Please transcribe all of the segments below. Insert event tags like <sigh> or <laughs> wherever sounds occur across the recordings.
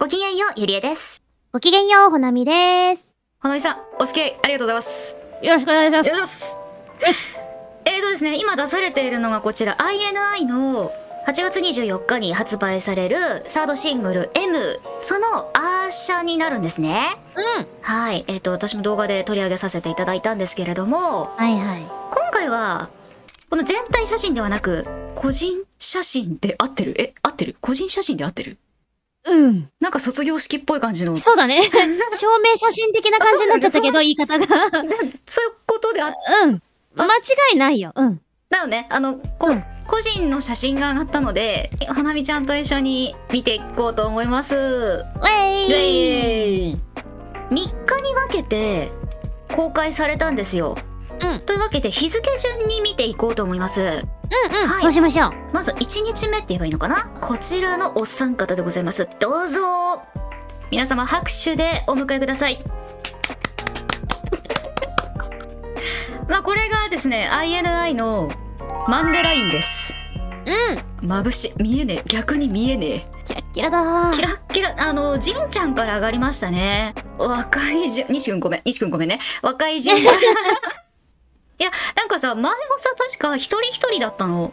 ごきげんよう、ゆりえです。ごきげんよう、ほなみです。ほのみさん、お付き合いありがとうございます。よろしくお願いしますよろしくお願いします。えーとですね、今出されているのがこちら、INI の8月24日に発売されるサードシングル M、そのアーシャになるんですね。うん。はい。えっ、と、私も動画で取り上げさせていただいたんですけれども、はいはい。今回は、この全体写真ではなく、個人写真で合ってる？え、合ってる？個人写真で合ってる？うん。なんか卒業式っぽい感じの、そうだね。<laughs> 証明写真的な感じになっちゃったけど、言い方が。そういうことであっうん。間違いないよ。うん。だよね。あの、こう、うん個人の写真が上がったので、花見ちゃんと一緒に見ていこうと思います。ウェイイ3日に分けて公開されたんですよ。うん。というわけで日付順に見ていこうと思います。うんうん。はいそうしましょう。まず1日目って言えばいいのかな？こちらのお三方でございます。どうぞ皆様拍手でお迎えください。まあこれがですね、INI のマンデラインです。うん。眩しい。見えねえ。逆に見えねキラッキラだえ。キラッキラ、あの、ジンちゃんから上がりましたね。若いじゅ、西くんごめん。西くんごめんね。若い順から。いや、なんかさ、前もさ、確か一人一人だったの。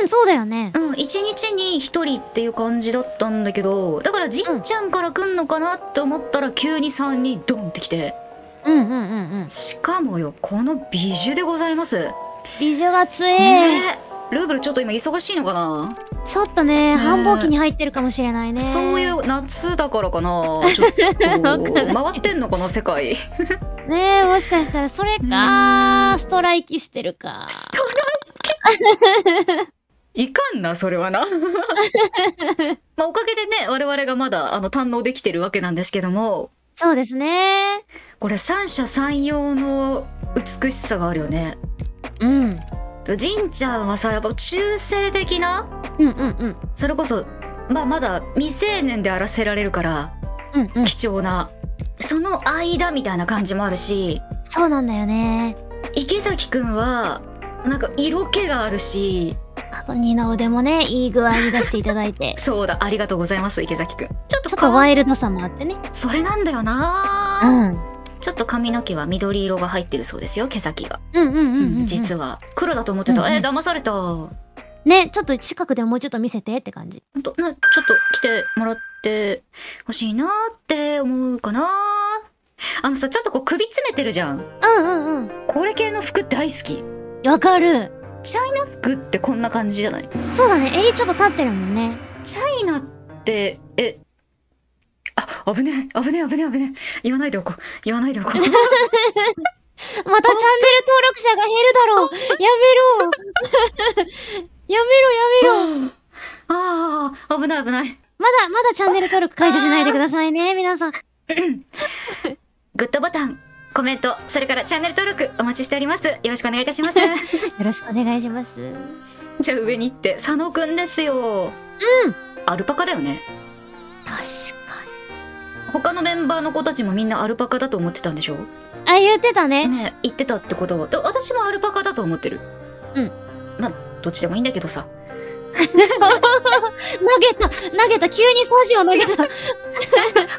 うん、そうだよね。うん、一日に一人っていう感じだったんだけど、だからジンちゃんから来んのかなって思ったら急に3人ドンってきて。うんうんうんうん。しかもよ、この美女でございます。美女が強え。ねえ。ルーブルちょっと今忙しいのかな？ちょっとね、ね繁忙期に入ってるかもしれないね。そういう夏だからかな。<laughs> ちょっと回ってんのかな世界。ねえ、もしかしたらそれか、ストライキしてるか。いかんなそれはな。<laughs> まあおかげでね我々がまだあの堪能できてるわけなんですけども。そうですね。これ三者三様の美しさがあるよね。うん。ジンちゃんはさやっぱ中性的な？うんうんうん。それこそまあまだ未成年であらせられるからうんうん。貴重なその間みたいな感じもあるしそうなんだよね。池崎くんはなんか色気があるし二の腕もね、いい具合に出していただいて。<laughs> そうだありがとうございます池崎くんちょっとちょっとワイルドさもあってね。それなんだよな、うん。ちょっと髪の毛は緑色が入ってるそうですよ毛先が、うんうんうんうん、うん。実は。黒だと思ってた、うんうん。えー騙された。ほね、ちょっと近くでもうちょっと見せてって感じ。んとなちょっと来てもらってほしいなって思うかなあのさちょっとこう首詰めてるじゃん。うんうんうん。これ系の服大好き。わかる。チャイナ服ってこんな感じじゃない？そうだね、襟ちょっと立ってるもんね。チャイナってえあ危ねえ危ねえ危ねえ危ねえ言わないでおこう言わないでおこう <laughs> またチャンネル登録者が減るだろう。やめろ。<laughs> やめろやめろ。ああ危ない危ないまだまだチャンネル登録解除しないでくださいね、皆さん。<coughs> グッドボタンコメントそれからチャンネル登録お待ちしておりますよろしくお願いいたします <laughs> よろしくお願いします。じゃあ上に行って佐野くんですようん。アルパカだよね確か他のメンバーの子たちもみんなアルパカだと思ってたんでしょ？に。あ、言ってたね。ね言ってたってことはで私もアルパカだと思ってるうんまあどっちでもいいんだけどさ投げた投げた急にサジを投げた。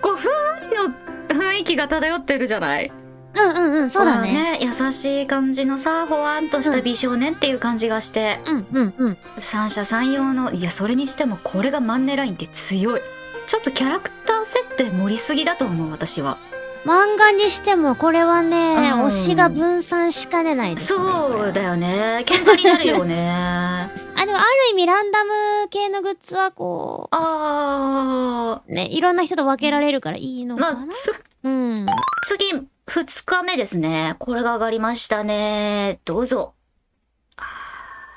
こうふんわりの雰囲気が漂ってるじゃない？うんうんうん、そうだね。優しい感じのさほわんとした美少年っていう感じがして、うんうんうん。三者三様のいやそれにしてもこれがマンネラインって強いちょっとキャラク設定盛りすぎだと思う私は。漫画にしてもこれはね、うん。推しが分散しかねないですね。そうだよね。喧嘩になるよね。<laughs> あ、でもある意味ランダム系のグッズはこあう、ね、いろんな人と分けられるからいいのーかな、まあつうん。次2日目ですね。これが上がりましたね。どうぞ。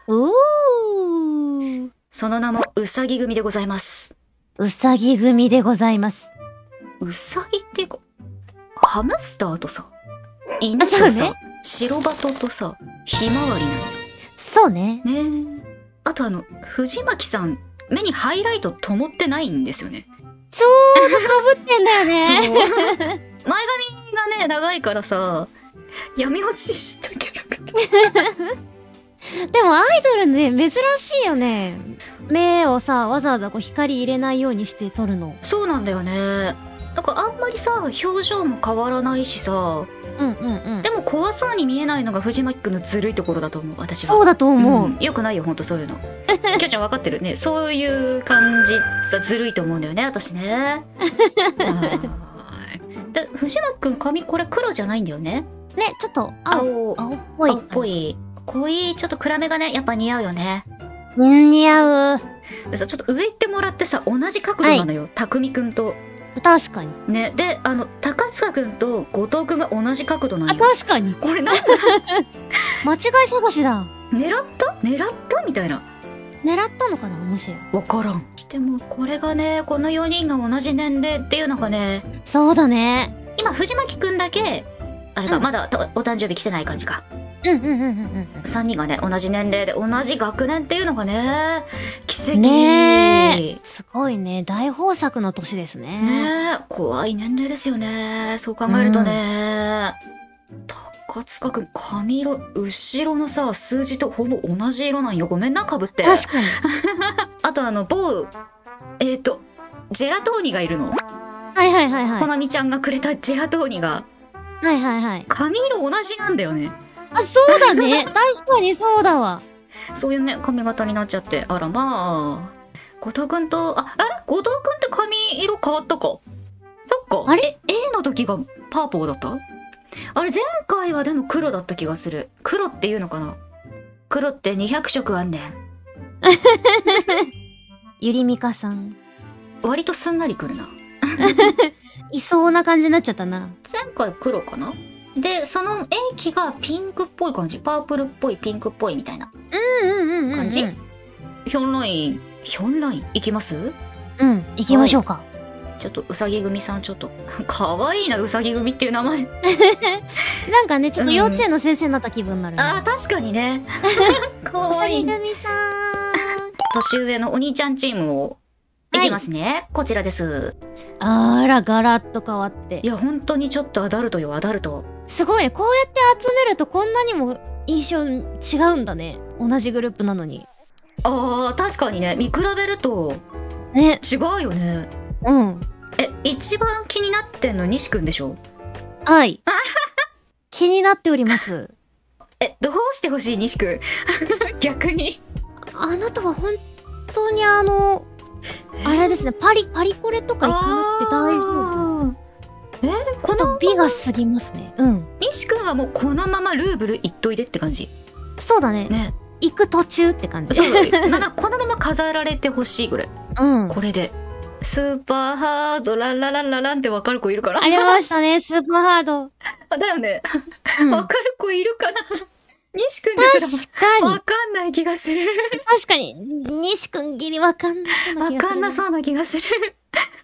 おー。その名もうさぎ組でございますうさぎ組でございます。うさぎっていうかハムスターとさ犬とさ、そうね白バトとさひまわりなのそうね。ねえあとあの藤巻さん目にハイライト灯ってないんですよねちょうど被ってんだよね。前髪がね長いからさ闇落ちしたキャラクター <laughs> でもアイドルね、珍しいよね。目をさ、わざわざこう光入れないようにして撮るの？そうなんだよね。なんかあんまりさ表情も変わらないしさ。うんうんうん。でも怖そうに見えないのが藤巻くんのずるいところだと思う私は。そうだと思う。ん。よくないよほんとそういうの。きょうちゃん分かってるね。そういう感じがずるいと思うんだよね私ね。<laughs> はい。で藤巻くん髪これ黒じゃないんだよね？ね、ちょっと青、青。青っぽい。青っぽい。濃いちょっと暗めがねやっぱ似合うよね。うん、似合う。でさちょっと上行ってもらってさ同じ角度なのよ、匠くんと。確かに。ね。であの高塚くんと後藤くんが同じ角度なのあ、よ確かに。これなんだ？<laughs> 間違い探しだ。狙った？狙った？みたいな。狙ったのかな？もしや。わからん。してもこれがねこの4人が同じ年齢っていうのがね。そうだね。今藤巻くんだけあれか、うん。まだおお誕生日来てない感じかうんうんうんうんうん。3人がね同じ年齢で同じ学年っていうのがね奇跡ねえ。すごいね。大豊作の年ですね。ねえ怖い年齢ですよねそう考えるとね、高塚くん髪色後ろのさ数字とほぼ同じ色なんよごめんなかぶって確かに。<laughs> あとあの某えっ、とジェラトーニがいるの？はいはいはいはい。ほなみちゃんがくれたジェラトーニがはいはいはい。髪色同じなんだよねあ、そうだね。確かにそうだわ。そういうね髪型になっちゃってあらまあ。後藤くんとああれ？後藤くんって髪色変わったか？そっか。あれ？え A の時がパーポーだった？あれ前回はでも黒だった気がする。黒っていうのかな？黒って200色あんねん。<laughs> ゆりみかさん。割とすんなりくるな。<laughs> いそうな感じになっちゃったな。前回黒かな？でその液がピンクっぽい感じ。パープルっぽいピンクっぽいみたいな。うんうんうんうん、うん。感じ？ヒョンラインヒョンライン？いきます？うん。行きましょうか。ちょっとうさぎ組さんちょっと可愛いなうさぎ組っていう名前。<laughs> なんかね、ちょっと幼稚園の先生になった気分になるね。あー確かにね。可うさ愛い。ぎ組さん。年上のお兄ちゃんチームをいきますね、こちらです。あら、ガラッと変わって。い。や本当にちょっとアダルトよアダルトすごいね。こうやって集めるとこんなにも印象違うんだね。同じグループなのに。あー確かにね見比べるとね。違うよねうん。え一番気になってんの西くんでしょ？はい。<laughs> 気になっております。えどうしてほしい西くん <laughs> 逆にあなたは本当にあの、あれですね、パリ、パリコレとか行かなくて大丈夫？夫えこちょっのと美が過ぎますね。うん。西くんはもうこのままルーブル行っといでって感じそうだね。ね行く途中って感じ。そうなん <laughs> ならこのまま飾られてほしいぐらいうん。これでスーパーハードランラランラランってわかる子いるからありましたね、スーパーハード。あだよねうんわかる子いるかな西くんですわかんない気がする確かに、西くんギリわかんなそうなわ気がする。かんなそうな気がする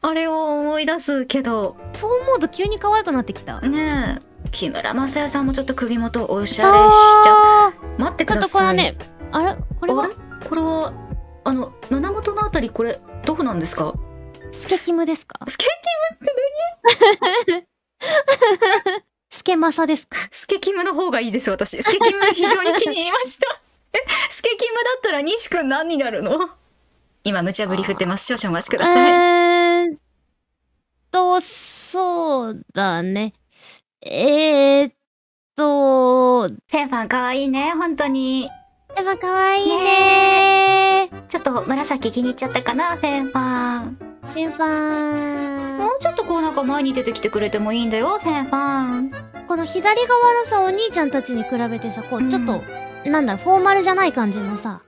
あれを思い出すけど。そう思うと急に可愛くなってきた。ねえ。木村雅也さんもちょっと首元おしゃれしちゃう。待ってくちょっとださいこれはね、あれ？これは？これはあの胸元のあたりこれどこなんですか？スケキムですか？スケ <laughs> スケマサですか？スケキムの方がいいです私。スケキム非常に気に入りました。えスケキムだったら西くん何になるの？今無茶ぶり振ってます。少々お待ちください。えー。っと、そうだね。えーっと、フェンファン可愛いね本当に。やっぱ可愛いね。ちょっと紫気に入っちゃったかなフェンファン。ペンパーもうちょっとこうなんか前に出てきてくれてもいいんだよフェンファン。この左側のさ、お兄ちゃんたちに比べてさ、こう、ちょっと、なんだろう、フォーマルじゃない感じのさ、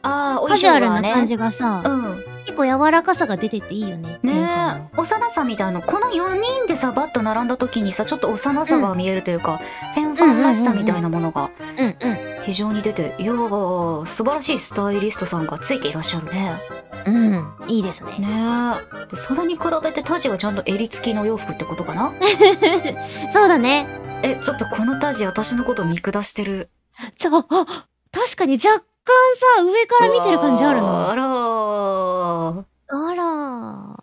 ああお衣カジュアルな感じがさ、うん結構柔らかさが出てていいよね。ね幼さみたいなこの4人でさバッと並んだ時にさちょっと幼さが見えるというか、フェンファンらしさみたいなものがうんうん。非常に出ていやー素晴らしいスタイリストさんがついていらっしゃるねうん。いいですね。ねえでそれに比べてタジはちゃんと襟付きの洋服ってことかな？<laughs> そうだね。えちょっとこのタジ私のこと見下してるちょ、あ、確かに若干さ、上から見てる感じあるな。あらーあら。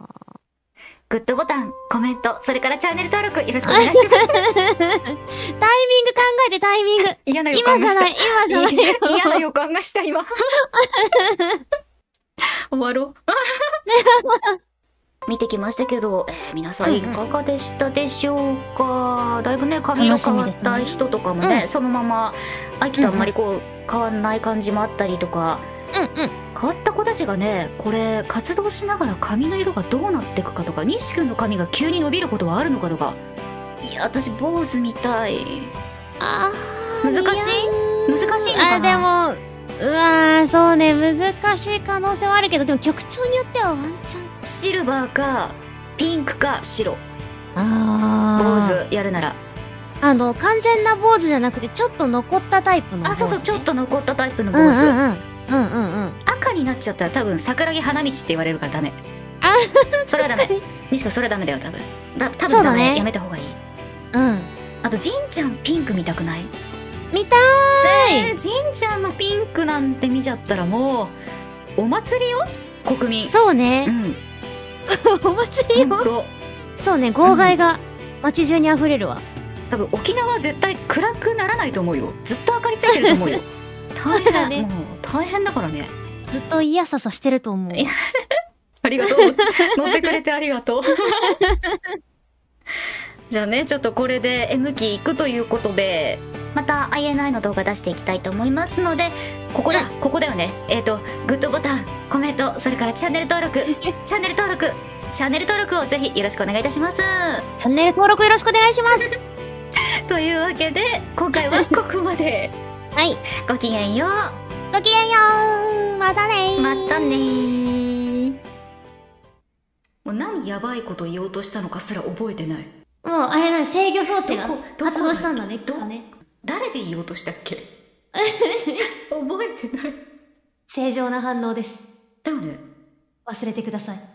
グッドボタンコメントそれからチャンネル登録よろしくお願いします。<laughs> タイミング考えてタイミング。嫌な予感がした。今じゃない、今じゃない。よ。<laughs> 嫌な予感がした今。<laughs> 終わろう。見てきましたけど、えー皆さんいかがでしたでしょうか、だいぶね髪色変わった人とかもね。うん。そのまま秋とあんまりこう変わんない感じもあったりとかうんうん。変わった子たちがねこれ活動しながら髪の色がどうなっていくかとか西君の髪が急に伸びることはあるのかとか。いや私坊主みたい。あー難しい？難しいのかな？あ、でも、うわー、そうね、難しい可能性はあるけど、でも曲調によってはワンチャン。シルバーかピンクか白。あ坊主やるなら。あの、完全な坊主じゃなくて、ちょっと残ったタイプの坊主、ね。あそうそうちょっと残ったタイプの坊うんうん主、うん。うんうんうん。赤になっちゃったら多分桜木花道って言われるからダメ。あそれはダメ。西君それはダメだよ多分。だ多分ダメ、ね。やめた方がいい。うん。あとジンちゃんピンク見たくない？見たえー、ジンちゃんのピンクなんて見ちゃったらもうお祭りよ国民。うそうね。ん。お祭りよ。そうね、号外が街中に溢れるわ。多分沖縄は絶対暗くならないと思うよ。ずっと明かりついてると思うよ大そうだね。変、もう大変だからね。ずっとイヤササしてると思う。いや <laughs> ありがとう。<laughs> 乗ってくれてありがとう。<laughs> じゃあねちょっとこれで M 期行くということでまた INI の動画出していきたいと思いますのでここだ、ここだよね。えっ、とグッドボタンコメントそれからチャンネル登録。チャンネル登録。チャンネル登録をぜひよろしくお願いいたします。チャンネル登録よろしくお願いします。というわけで今回はここまではい。ごきげんようごきげんようまたねーまたねーもう何やばいこと言おうとしたのかすら覚えてないもう、あれだね、制御装置がどこどこ発動したんだね、きっどとね。誰で言おうとしたっけ？<laughs> 覚えてない正常な反応です。だよね忘れてください。